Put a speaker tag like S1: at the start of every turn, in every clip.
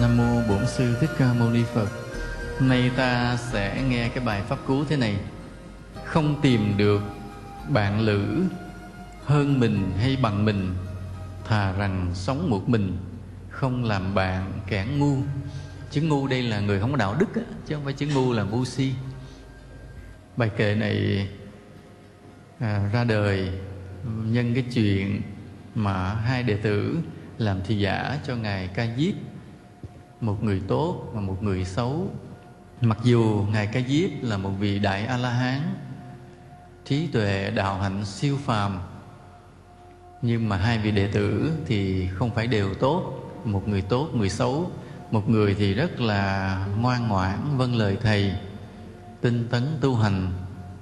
S1: nam mô Bổn Sư Thích Ca Mâu Ni Phật. Hôm nay ta sẽ nghe cái bài pháp cú thế này. Không tìm được bạn lữ hơn mình hay bằng mình Thà rằng sống một mình Không làm bạn kẻ ngu. Chữ ngu đây là người không có đạo đức á, Chứ không phải chữ ngu là ngu si. Bài kệ này à, ra đời nhân cái chuyện mà hai đệ tử làm thị giả cho ngài ca diếp một người tốt và một người xấu. Mặc dù ngài ca diếp là một vị đại a la hán trí tuệ đạo hạnh siêu phàm, nhưng mà hai vị đệ tử thì không phải đều tốt, một người tốt, người xấu. Một người thì rất là ngoan ngoãn vâng lời thầy, tinh tấn tu hành,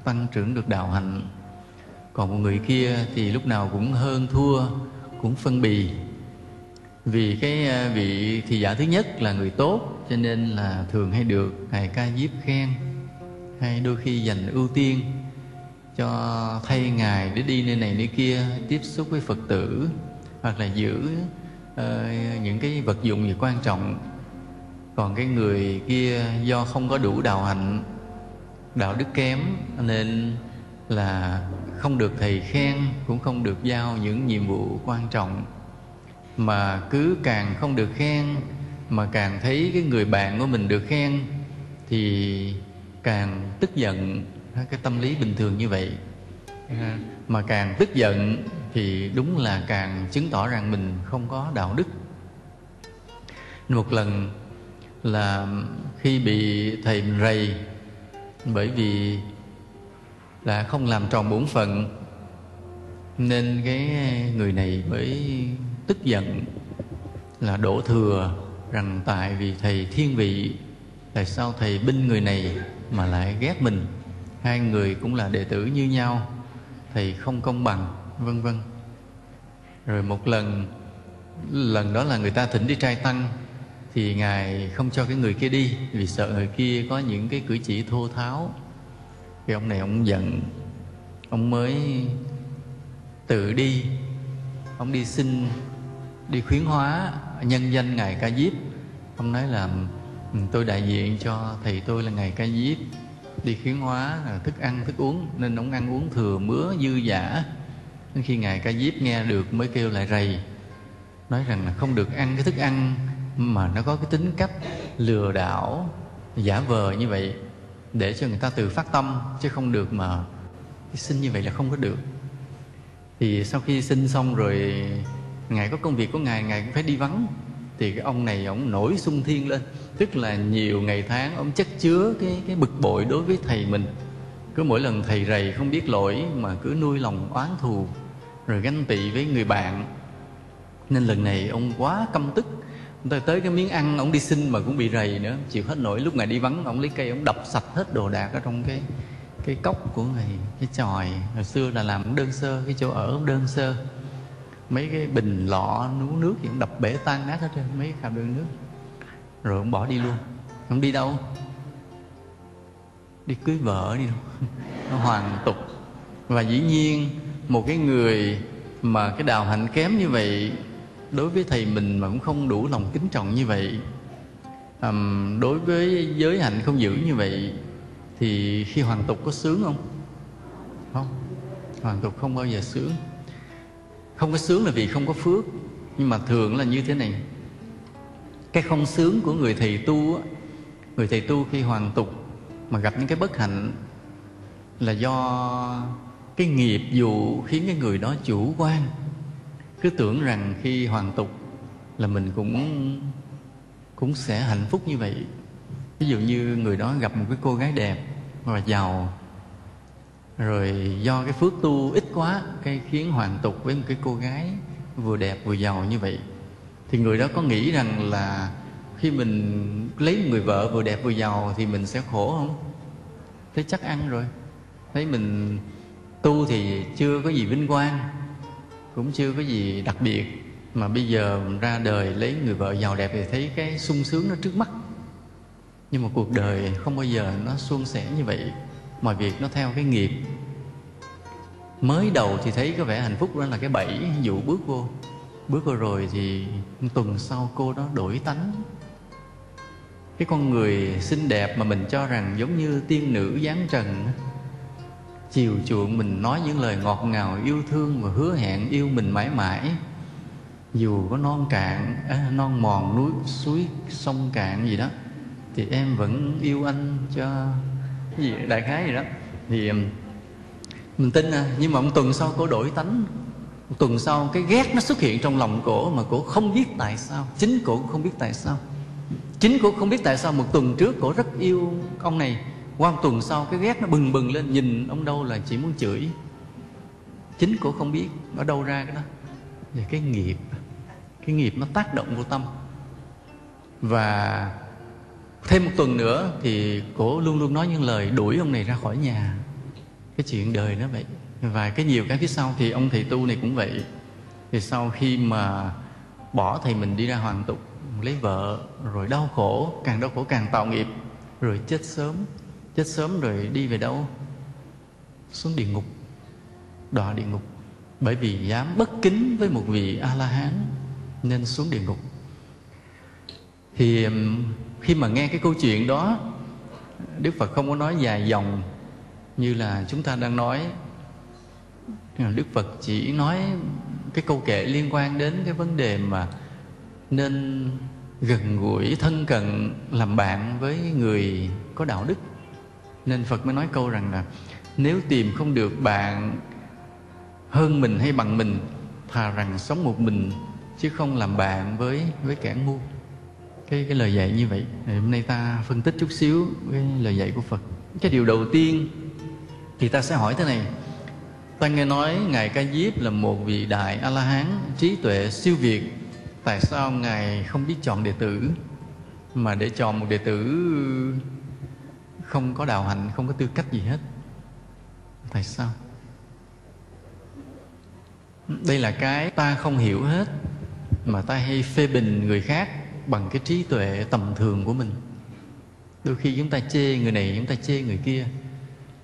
S1: tăng trưởng được đạo hạnh. Còn một người kia thì lúc nào cũng hơn thua, cũng phân bì vì cái à, vị thị giả thứ nhất là người tốt cho nên là thường hay được ngài ca diếp khen hay đôi khi dành ưu tiên cho thay ngài để đi nơi này nơi kia tiếp xúc với phật tử hoặc là giữ uh, những cái vật dụng gì quan trọng. Còn cái người kia do không có đủ đạo hạnh đạo đức kém nên là không được thầy khen cũng không được giao những nhiệm vụ quan trọng mà cứ càng không được khen, mà càng thấy cái người bạn của mình được khen, thì càng tức giận. Cái tâm lý bình thường như vậy. À, mà càng tức giận thì đúng là càng chứng tỏ rằng mình không có đạo đức. Một lần là khi bị thầy mình rầy, bởi vì là không làm tròn bổn phận, nên cái người này mới tức giận là đổ thừa rằng tại vì thầy thiên vị, tại sao thầy binh người này mà lại ghét mình? Hai người cũng là đệ tử như nhau, thầy không công bằng, vân vân. Rồi một lần lần đó là người ta thỉnh đi trai tăng, thì ngài không cho cái người kia đi vì sợ người kia có những cái cử chỉ thô tháo. Thì ông này ông giận, ông mới tự đi, ông đi xin đi khuyến hóa nhân danh ngài ca diếp. Ông nói là ừ, tôi đại diện cho thầy tôi là ngài ca diếp. Đi khuyến hóa à, thức ăn, thức uống, nên ông ăn uống thừa mứa, dư giả đến khi ngài ca diếp nghe được mới kêu lại rầy, nói rằng là không được ăn cái thức ăn mà nó có cái tính cách lừa đảo, giả vờ như vậy, để cho người ta tự phát tâm, chứ không được mà xin như vậy là không có được. Thì sau khi xin xong rồi ngài có công việc của ngài ngài cũng phải đi vắng. Thì cái ông này ông nổi sung thiên lên. Tức là nhiều ngày tháng ông chất chứa cái cái bực bội đối với thầy mình. Cứ mỗi lần thầy rầy không biết lỗi mà cứ nuôi lòng oán thù rồi ganh tị với người bạn. Nên lần này ông quá căm tức. Tới, tới cái miếng ăn ông đi xin mà cũng bị rầy nữa. Chịu hết nổi lúc ngài đi vắng ông lấy cây ông đập sạch hết đồ đạc ở trong cái cái cốc của ngài cái chòi. Hồi xưa là làm đơn sơ cái chỗ ở đơn sơ mấy cái bình lọ nấu nước cũng đập bể tan nát hết trơn mấy cái khảm đơn nước. Rồi ông bỏ đi luôn. Ông đi đâu? Đi cưới vợ đi đâu? Nó hoàn tục. Và dĩ nhiên một cái người mà cái đào hạnh kém như vậy đối với thầy mình mà cũng không đủ lòng kính trọng như vậy um, đối với giới hạnh không giữ như vậy thì khi hoàn tục có sướng không? Không. Hoàn tục không bao giờ sướng không có sướng là vì không có phước. Nhưng mà thường là như thế này. Cái không sướng của người thầy tu người thầy tu khi hoàn tục mà gặp những cái bất hạnh là do cái nghiệp vụ khiến cái người đó chủ quan. Cứ tưởng rằng khi hoàn tục là mình cũng cũng sẽ hạnh phúc như vậy. Ví dụ như người đó gặp một cái cô gái đẹp và giàu rồi do cái phước tu ít quá, cái khiến hoàn tục với một cái cô gái vừa đẹp vừa giàu như vậy, thì người đó có nghĩ rằng là khi mình lấy một người vợ vừa đẹp vừa giàu thì mình sẽ khổ không? Thế chắc ăn rồi. Thấy mình tu thì chưa có gì vinh quang, cũng chưa có gì đặc biệt, mà bây giờ ra đời lấy người vợ giàu đẹp thì thấy cái sung sướng nó trước mắt. Nhưng mà cuộc đời không bao giờ nó suôn sẻ như vậy mọi việc nó theo cái nghiệp. Mới đầu thì thấy có vẻ hạnh phúc đó là cái bẫy dụ bước vô. Bước vô rồi thì tuần sau cô đó đổi tánh. Cái con người xinh đẹp mà mình cho rằng giống như tiên nữ giáng trần chiều chuộng mình nói những lời ngọt ngào yêu thương và hứa hẹn yêu mình mãi mãi. Dù có non cạn à, non mòn núi suối sông cạn gì đó thì em vẫn yêu anh cho gì? Đại khái gì đó. Thì um, mình tin à nhưng mà một tuần sau cổ đổi tánh. Một tuần sau cái ghét nó xuất hiện trong lòng cổ mà cổ không biết tại sao. Chính cổ cũng không biết tại sao. Chính cổ không biết tại sao một tuần trước cổ rất yêu ông này. Qua một tuần sau cái ghét nó bừng bừng lên, nhìn ông đâu là chỉ muốn chửi. Chính cổ không biết ở đâu ra cái đó. Về cái nghiệp cái nghiệp nó tác động vô tâm. Và thêm một tuần nữa thì cổ luôn luôn nói những lời đuổi ông này ra khỏi nhà. Cái chuyện đời nó vậy. Và cái nhiều cái phía sau thì ông thầy tu này cũng vậy. Thì sau khi mà bỏ thầy mình đi ra hoàng tục, lấy vợ, rồi đau khổ, càng đau khổ càng tạo nghiệp, rồi chết sớm chết sớm rồi đi về đâu? Xuống địa ngục, đọa địa ngục. Bởi vì dám bất kính với một vị a la hán nên xuống địa ngục. Thì khi mà nghe cái câu chuyện đó, đức phật không có nói dài dòng như là chúng ta đang nói. Đức phật chỉ nói cái câu kệ liên quan đến cái vấn đề mà nên gần gũi, thân cận, làm bạn với người có đạo đức. Nên phật mới nói câu rằng là, nếu tìm không được bạn hơn mình hay bằng mình, thà rằng sống một mình, chứ không làm bạn với với kẻ ngu cái cái lời dạy như vậy. Hôm nay ta phân tích chút xíu cái lời dạy của phật. Cái điều đầu tiên thì ta sẽ hỏi thế này. Ta nghe nói ngài ca diếp là một vị đại a la hán trí tuệ siêu việt. Tại sao ngài không biết chọn đệ tử? Mà để chọn một đệ tử không có đạo hạnh, không có tư cách gì hết. Tại sao? Đây là cái ta không hiểu hết, mà ta hay phê bình người khác bằng cái trí tuệ tầm thường của mình. Đôi khi chúng ta chê người này, chúng ta chê người kia,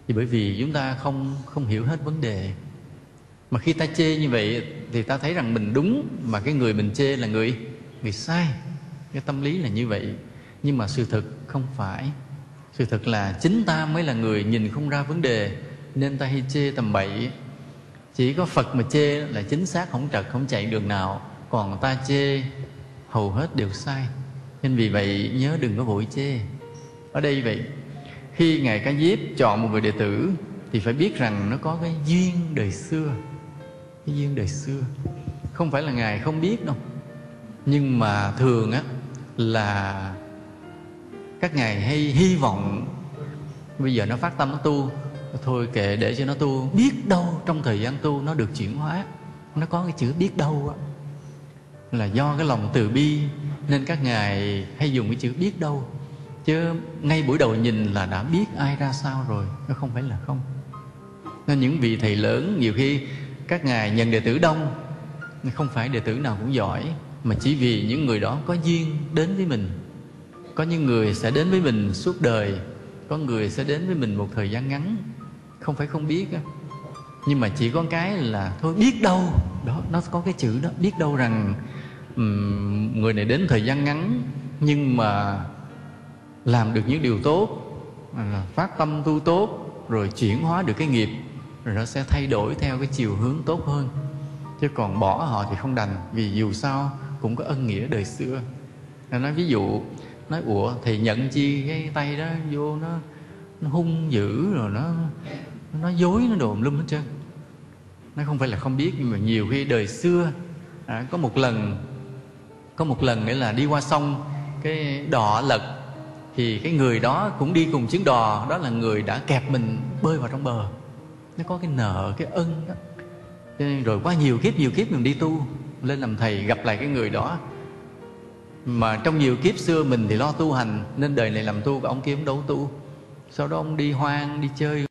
S1: thì bởi vì chúng ta không không hiểu hết vấn đề. Mà khi ta chê như vậy thì ta thấy rằng mình đúng, mà cái người mình chê là người người sai. Cái tâm lý là như vậy. Nhưng mà sự thật không phải. Sự thật là chính ta mới là người nhìn không ra vấn đề, nên ta hay chê tầm bậy. Chỉ có phật mà chê là chính xác, không trật, không chạy đường nào. Còn ta chê hầu hết đều sai. Nên vì vậy, nhớ đừng có vội chê. Ở đây vậy, khi ngài ca diếp chọn một người đệ tử, thì phải biết rằng nó có cái duyên đời xưa. Cái duyên đời xưa. Không phải là ngài không biết đâu. Nhưng mà thường á, là các ngài hay hy vọng bây giờ nó phát tâm nó tu. Thôi kệ, để cho nó tu. Biết đâu trong thời gian tu nó được chuyển hóa. Nó có cái chữ biết đâu á là do cái lòng từ bi, nên các ngài hay dùng cái chữ biết đâu. Chứ ngay buổi đầu nhìn là đã biết ai ra sao rồi, nó không phải là không. Nên những vị thầy lớn nhiều khi các ngài nhận đệ tử đông, không phải đệ tử nào cũng giỏi, mà chỉ vì những người đó có duyên đến với mình. Có những người sẽ đến với mình suốt đời, có người sẽ đến với mình một thời gian ngắn, không phải không biết nhưng mà chỉ có cái là thôi biết đâu, đó, nó có cái chữ đó, biết đâu rằng người này đến thời gian ngắn nhưng mà làm được những điều tốt à, phát tâm tu tốt rồi chuyển hóa được cái nghiệp rồi nó sẽ thay đổi theo cái chiều hướng tốt hơn. Chứ còn bỏ họ thì không đành vì dù sao cũng có ân nghĩa đời xưa. Nên nói ví dụ nói ủa thì nhận chi cái tay đó vô nó nó hung dữ rồi nó nó dối nó đồn lum hết trơn. Nó không phải là không biết nhưng mà nhiều khi đời xưa à, có một lần có một lần nghĩa là đi qua sông, cái đò lật, thì cái người đó cũng đi cùng chuyến đò, đó là người đã kẹp mình bơi vào trong bờ. Nó có cái nợ, cái ân đó rồi qua nhiều kiếp nhiều kiếp mình đi tu, lên làm thầy gặp lại cái người đó. Mà trong nhiều kiếp xưa mình thì lo tu hành, nên đời này làm tu và ông kia cũng đâu tu. Sau đó ông đi hoang, đi chơi.